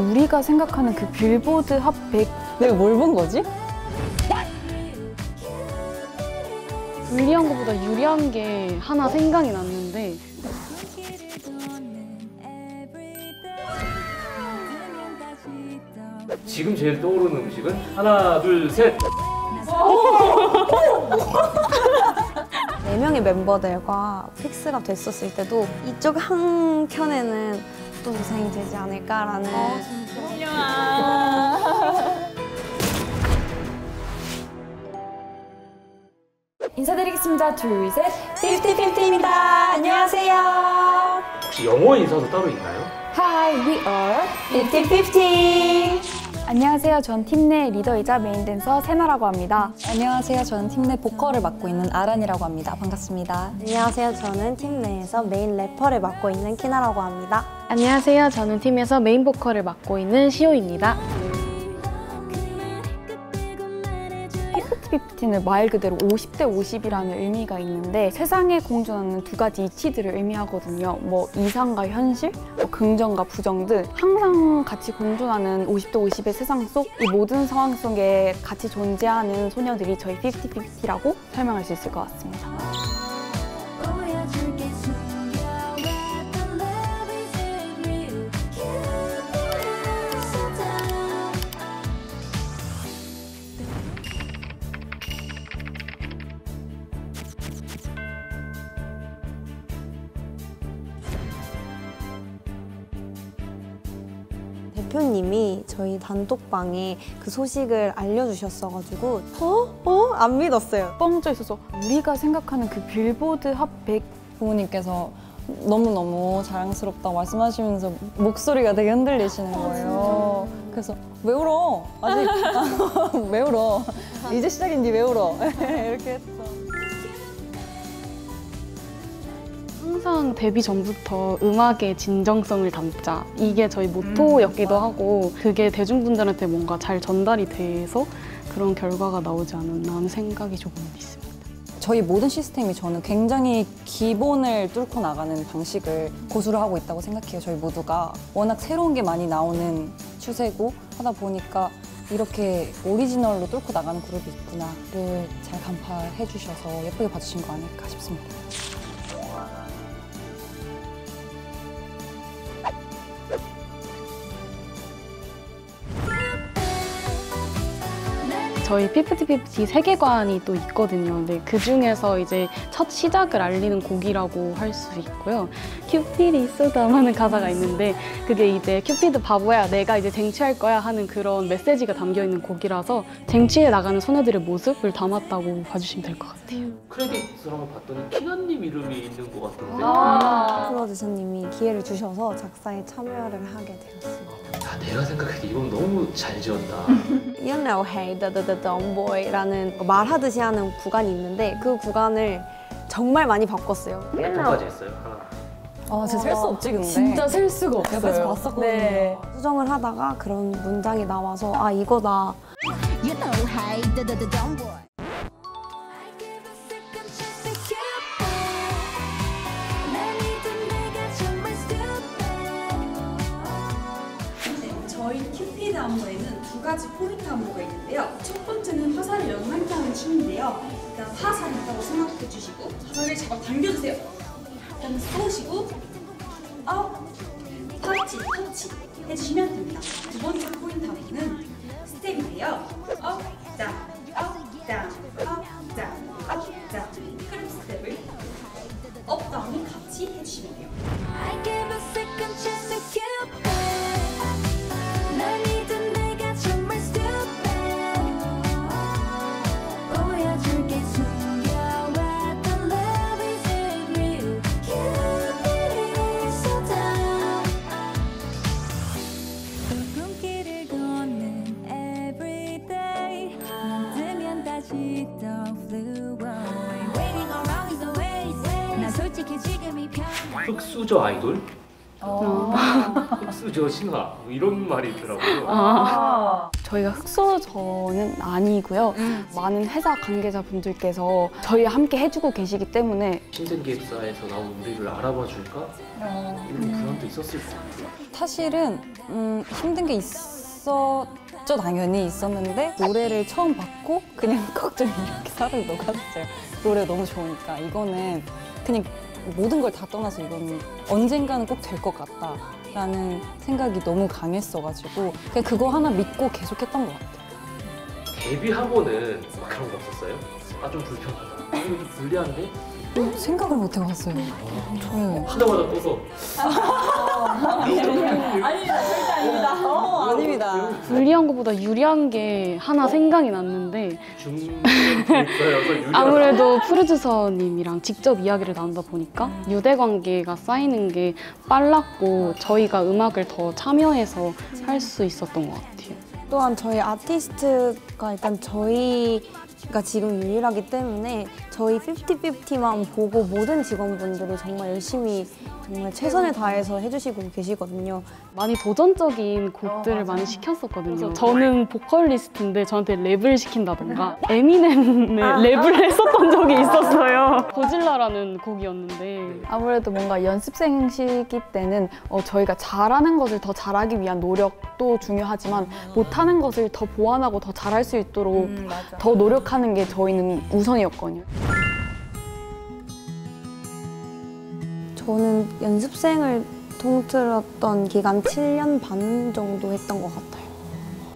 우리가 생각하는 그 빌보드 핫 100, 내가 뭘 본 거지? 불리한 것보다 유리한 게 하나 생각이 났는데 지금 제일 떠오르는 음식은 하나, 둘, 셋. 네 명의 멤버들과 픽스가 됐었을 때도 이쪽 한 켠에는 또 부상이 되지 않을까라는 인사드리겠습니다. 둘, 셋. 50-50입니다. 안녕하세요. 혹시 영어 인사도 따로 있나요? Hi, we are 50-50. 안녕하세요. 전 팀 내 리더이자 메인 댄서 세나라고 합니다. 안녕하세요. 저는 팀 내 보컬을 맡고 있는 아란이라고 합니다. 반갑습니다. 안녕하세요. 저는 팀 내에서 메인 래퍼를 맡고 있는 키나라고 합니다. 안녕하세요. 저는 팀에서 메인 보컬을 맡고 있는 시오입니다. 50-50는 말 그대로 50대 50이라는 의미가 있는데 세상에 공존하는 두 가지 이치들을 의미하거든요. 뭐 이상과 현실, 뭐 긍정과 부정 등 항상 같이 공존하는 50대 50의 세상 속 이 모든 상황 속에 같이 존재하는 소녀들이 저희 50-50라고 설명할 수 있을 것 같습니다. 대표님이 저희 단톡방에 그 소식을 알려주셨어가지고 어? 어? 안 믿었어요. 뻥져 있어서 우리가 생각하는 그 빌보드 핫 100, 부모님께서 너무너무 자랑스럽다고 말씀하시면서 목소리가 되게 흔들리시는 거예요. 그래서 왜 울어? 아직 왜 울어? 이제 시작인지 왜 울어? 이렇게 했어. 항상 데뷔 전부터 음악의 진정성을 담자 이게 저희 모토였기도 하고 그게 대중분들한테 뭔가 잘 전달이 돼서 그런 결과가 나오지 않았나 하는 생각이 조금 있습니다. 저희 모든 시스템이 저는 굉장히 기본을 뚫고 나가는 방식을 고수를 하고 있다고 생각해요. 저희 모두가 워낙 새로운 게 많이 나오는 추세고 하다 보니까 이렇게 오리지널로 뚫고 나가는 그룹이 있구나를 잘 간파해 주셔서 예쁘게 봐주신 거 아닐까 싶습니다. 저희 피프티피프티 세계관이 또 있거든요. 근데 그 중에서 이제 첫 시작을 알리는 곡이라고 할 수 있고요. Cupid so dumb 하는 가사가 있는데 그게 이제 큐피드 바보야 내가 이제 쟁취할 거야 하는 그런 메시지가 담겨 있는 곡이라서 쟁취해 나가는 소녀들의 모습을 담았다고 봐주시면 될 것 같아요. 크레딧을 한번 봤더니 키나님 이름이 있는 것 같은데. 프로듀서님이 기회를 주셔서 작사에 참여를 하게 되었습니다. 아, 내가 생각해도 이건 너무 잘 지었다. You know, hey, the, the, the dumb boy라는 말하듯이 하는 구간이 있는데 그 구간을 정말 많이 바꿨어요. 몇 번까지 했어요? 하나. 아, 진짜 셀 수 없지 근데. 진짜 셀 수가 없어요. 옆에서 봤었거든요. 네. 수정을 하다가 그런 문장이 나와서 아 이거다. You know, hey, the, the, the dumb boy. 저희 큐피드 안무에는 두 가지 포인트 안무가 있는데요. 첫 번째는 화살을 연상케 하는 춤인데요. 일단 화살이 있다고 생각해 주시고 화살을 잡아 당겨주세요. 일단 쏘시고 up, touch, touch 해주시면 됩니다. 두 번째 포인트 안무는 스텝인데요. up, 다 흑수저 아이돌? 어. 흑수저 신화 뭐 이런 말이 있더라고요. 아. 저희가 흑소저는 아니고요. 많은 회사 관계자분들께서 저희와 함께 해주고 계시기 때문에 신생 기획사에서 나온 우리를 알아봐 줄까? 이런 불안도 있었을 것 같아요. 사실은 음, 힘든 게 있었죠 당연히 있었는데 노래를 처음 받고 그냥 걱정이 이렇게 살을 녹았어요 노래 너무 좋으니까 이거는 그냥 모든 걸 다 떠나서 이건 언젠가는 꼭 될 것 같다라는 생각이 너무 강했어가지고 그냥 그거 하나 믿고 계속했던 것 같아요 데뷔하고는 막 그런 거 없었어요? 아 좀 불편하다. 이거 좀 불리한데? 어, 생각을 못 해봤어요 네. 하자마자 떠서 아닙니다 불리한 것보다 유리한 게 하나 생각이 났는데. 아무래도 프로듀서님이랑 직접 이야기를 나누다 보니까 유대 관계가 쌓이는 게 빨랐고 저희가 음악을 더 참여해서 할 수 있었던 것 같아요. 또한 저희 아티스트가 일단 저희가 지금 유일하기 때문에 저희 50-50만 보고 모든 직원분들이 정말 열심히 정말 최선을 다해서 해주시고 계시거든요. 많이 도전적인 곡들을 많이 시켰었거든요. 저는 보컬리스트인데 저한테 랩을 시킨다던가 에미넴의 랩을 했었던 적이 있었어요. 고질라라는 곡이었는데 아무래도 뭔가 연습생 시기 때는 어, 저희가 잘하는 것을 더 잘하기 위한 노력도 중요하지만 못하는 것을 더 보완하고 더 잘할 수 있도록 더 노력하는 게 저희는 우선이었거든요. 저는 연습생을 통틀었던 기간 7년 반 정도 했던 것 같아요.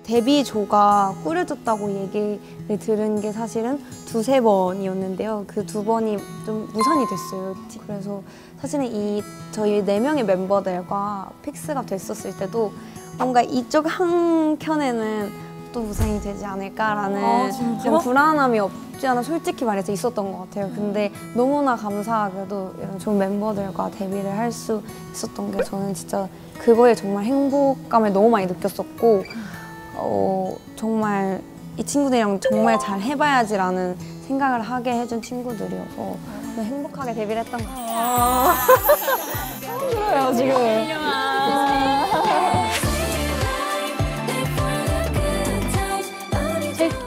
데뷔조가 꾸려졌다고 얘기를 들은 게 사실은 두세 번이었는데요. 그 두 번이 좀 무산이 됐어요. 그래서 사실은 이 저희 네 명의 멤버들과 픽스가 됐었을 때도 뭔가 이쪽 한 켠에는 또 무산이 되지 않을까라는 아? 그런 불안함이 없지 않아 솔직히 말해서 있었던 것 같아요. 근데 너무나 감사하게도 이런 좋은 멤버들과 데뷔를 할 수 있었던 게 저는 진짜 그거에 정말 행복감을 너무 많이 느꼈었고 어, 정말 이 친구들이랑 정말 잘 해봐야지라는 생각을 하게 해준 친구들이어서 행복하게 데뷔를 했던 것 같아요. 힘들어요 지금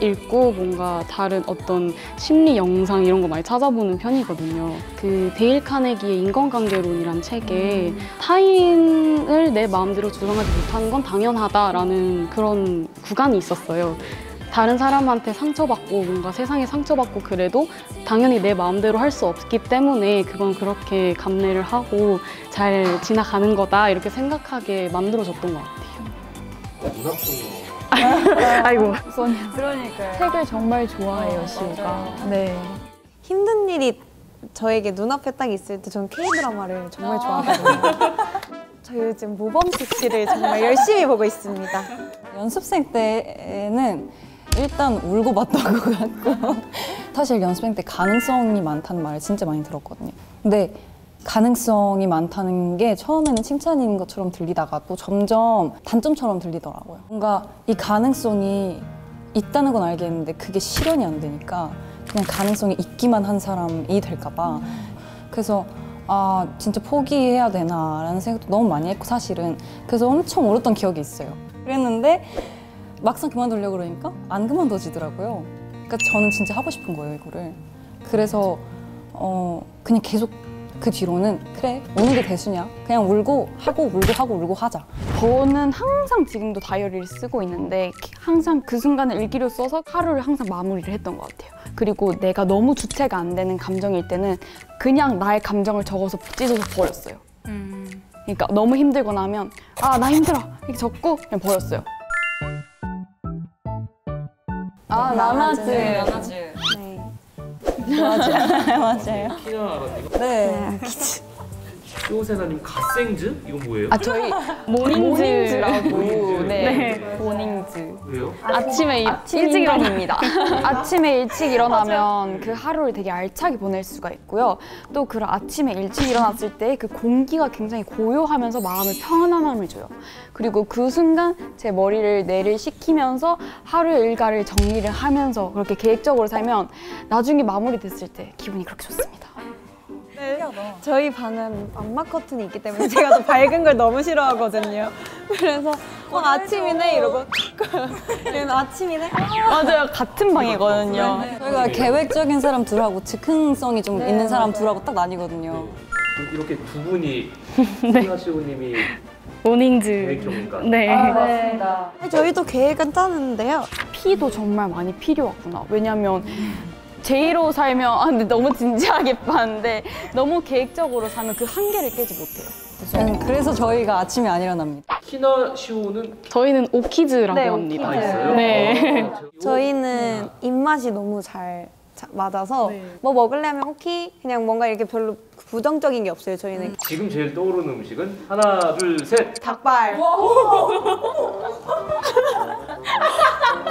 읽고 뭔가 다른 어떤 심리 영상 이런 거 많이 찾아보는 편이거든요. 그 데일 카네기의 인간관계론이란 책에 타인을 내 마음대로 조정하지 못하는 건 당연하다라는 그런 구간이 있었어요. 다른 사람한테 상처받고 뭔가 세상에 상처받고 그래도 당연히 내 마음대로 할 수 없기 때문에 그건 그렇게 감내를 하고 잘 지나가는 거다 이렇게 생각하게 만들어줬던 것 같아요. 아이고. 책을 정말 좋아해요, 시우가. 네. 힘든 일이 저에게 눈앞에 딱 있을 때 저는 K-드라마를 정말 좋아하거든요. 저 요즘 모범 특집을 정말 열심히 보고 있습니다. 연습생 때는 일단 울고 봤던 것 같고 사실 연습생 때 가능성이 많다는 말을 진짜 많이 들었거든요. 근데 가능성이 많다는 게 처음에는 칭찬인 것처럼 들리다가 또 점점 단점처럼 들리더라고요. 뭔가 이 가능성이 있다는 건 알겠는데 그게 실현이 안 되니까 그냥 가능성이 있기만 한 사람이 될까봐 그래서 아 진짜 포기해야 되나라는 생각도 너무 많이 했고 사실은 그래서 엄청 울었던 기억이 있어요. 그랬는데 막상 그만두려고 그러니까 안 그만둬지더라고요. 그러니까 저는 진짜 하고 싶은 거예요 이거를. 그래서 어 그냥 계속 그 뒤로는 그래 오는 게 대수냐 그냥 울고 하고 울고 하고 울고 하자. 저는 항상 지금도 다이어리를 쓰고 있는데 항상 그 순간을 일기로 써서 하루를 항상 마무리를 했던 것 같아요. 그리고 내가 너무 주체가 안 되는 감정일 때는 그냥 나의 감정을 적어서 찢어서 버렸어요. 그러니까 너무 힘들고 나면 아 나 힘들어 이렇게 적고 그냥 버렸어요. 아, 나나즈. 나나즈. 네. 맞아요. 키나라님. 네. 시오 새나님 갓생즈? 이건 뭐예요? 아 저희 morning즈라고 morning즈. 네 morning즈 왜요? 아침에 일- 아침 일찍 일어나 인간입니다. 아침에 일찍 일어나면 그 하루를 되게 알차게 보낼 수가 있고요. 또그 아침에 일찍 일어났을 때 그 공기가 굉장히 고요하면서 마음을 편안함을 줘요. 그리고 그 순간 제 머리를 내를 식히면서 하루 일과를 정리를 하면서 그렇게 계획적으로 살면 나중에 마무리됐을 때 기분이 그렇게 좋습니다. 저희 방은 암막 커튼이 있기 때문에 제가 또 밝은 걸 너무 싫어하거든요. 그래서 어, 아침이네 이러고 이러면 아침이네. 맞아요. 같은 방이거든요. 저희가 계획적인 사람 둘하고 즉흥성이 좀 있는 사람 둘하고 딱 나뉘거든요. 이렇게 두 분이 하시오님이 모닝즈. 네. 저희도 계획은 짜는데요. 피도 정말 많이 필요하구나. 왜냐면 제이로 살면 아 근데 너무 진지하게 봤는데 너무 계획적으로 사면 그 한계를 깨지 못해요. 음, 그래서 저희가 아침에 안 일어납니다. 키나 시오는 저희는 오키즈라고 네, 합니다. 다 있어요? 네. 아, 제- 저희는 입맛이 너무 잘 자- 맞아서 네. 뭐 먹으려면 오케이 그냥 뭔가 이렇게 별로 부정적인 게 없어요. 저희는 지금 제일 떠오르는 음식은 하나, 둘, 셋. 닭발.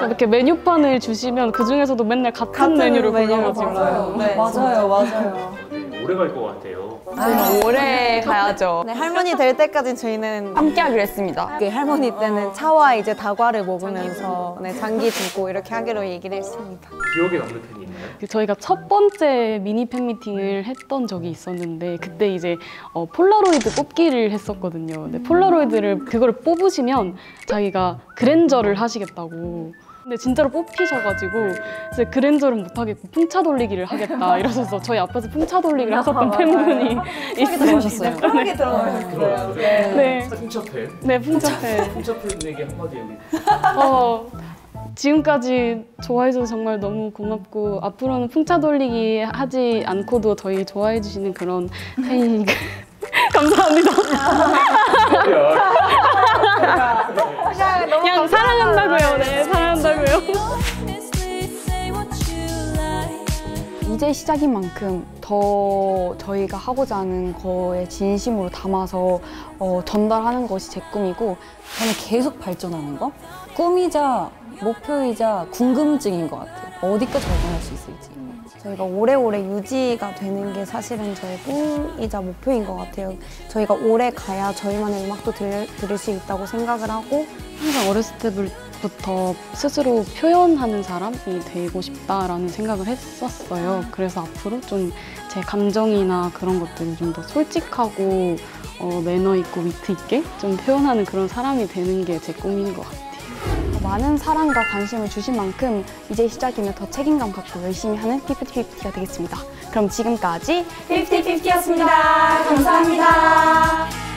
이렇게 메뉴판을 주시면 그 중에서도 맨날 같은, 같은 메뉴를 골라가지고. 골라요. 네. 맞아요, 맞아요. 네, 오래 갈 것 같아요. 저희는 오래 가야죠. 네, 할머니 될 때까지 저희는 함께 하기로 했습니다. 그 할머니 때는 차와 이제 다과를 먹으면서 네, 장기 두고 이렇게 하기로 얘기를 했습니다. 기억에 남는 팬이 있나요? 저희가 첫 번째 미니 팬미팅을 했던 적이 있었는데 그때 이제 어, 폴라로이드 뽑기를 했었거든요. 근데 폴라로이드를 그걸 뽑으시면 자기가 그랜저를 하시겠다고. 근데 진짜로 뽑히셔가지고 이제 그랜저는 못하겠고 풍차 돌리기를 하겠다 이러셔서 저희 앞에서 풍차 돌리기를 하셨던 팬분이 있으셨어요. 들어오셨어요. 편하게 들어가요. 들어왔어요. 네, 풍차 팬. 네 풍차 팬. 풍차 팬에게 한마디 여기. 어, 지금까지 좋아해줘서 정말 너무 고맙고 앞으로는 풍차 돌리기 하지 않고도 저희 좋아해 주시는 그런 팬이 감사합니다. 그냥 사랑한다고요. 네, 사랑한다고요. 이제 시작인 만큼 더 저희가 하고자 하는 거에 진심으로 담아서 어, 전달하는 것이 제 꿈이고 저는 계속 발전하는 거? 꿈이자 목표이자 궁금증인 것 같아요. 어디까지 발전할 수 있을지. 저희가 오래오래 유지가 되는 게 사실은 저의 꿈이자 목표인 것 같아요. 저희가 오래 가야 저희만의 음악도 들, 들을 수 있다고 생각을 하고 항상 어렸을 때부터 스스로 표현하는 사람이 되고 싶다라는 생각을 했었어요. 그래서 앞으로 좀 제 감정이나 그런 것들을 좀더 솔직하고 어, 매너 있고 위트 있게 좀 표현하는 그런 사람이 되는 게 제 꿈인 것 같아요. 많은 사랑과 관심을 주신 만큼 이제 시작이면 더 책임감 갖고 열심히 하는 피프티피프티가 되겠습니다. 그럼 지금까지 피프티피프티였습니다. 감사합니다.